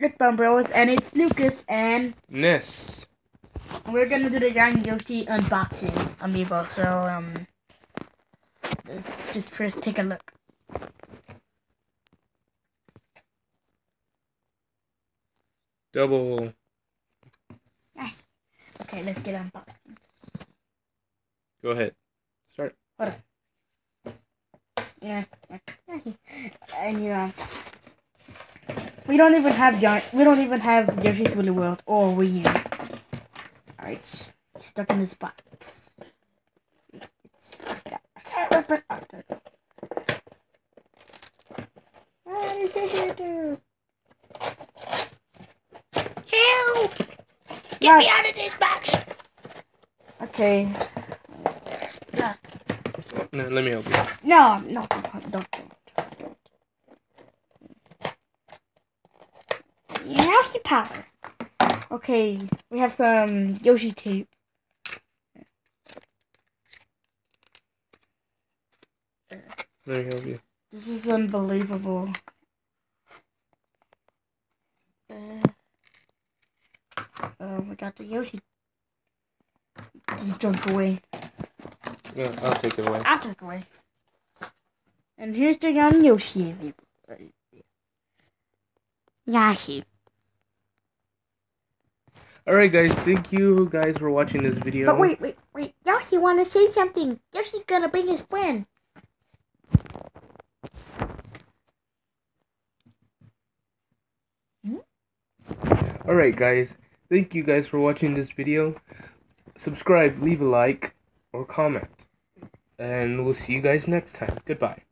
Redbone Bros, and it's Lucas, and Ness. we're gonna do the Giant Yoshi unboxing amiibo. So um, let's just first take a look. Double. Okay, let's get unboxing. Go ahead. Start. Yeah, and you know, we don't even have Yon- we don't even have Yoshi's Woolly World or Wii U. Alright, stuck in this box. It's, I can't rip it out. What is it do? Help! Get Yeah. me out of this box! Okay. No, let me help you. No, no, don't, don't, don't, don't. Yoshi power. Okay, we have some Yoshi tape. Let me help you. This is unbelievable. Uh, oh, we got the Yoshi. Just jump away. Yeah, I'll take it away. I'll take it away. And here's the Yarn Yoshi. Yoshi. Alright, guys. Thank you, guys, for watching this video. But wait, wait, wait. Yoshi want to say something. Yoshi's gonna bring his friend. Hmm? Alright, guys. Thank you, guys, for watching this video. Subscribe, leave a like, or comment. And we'll see you guys next time. Goodbye.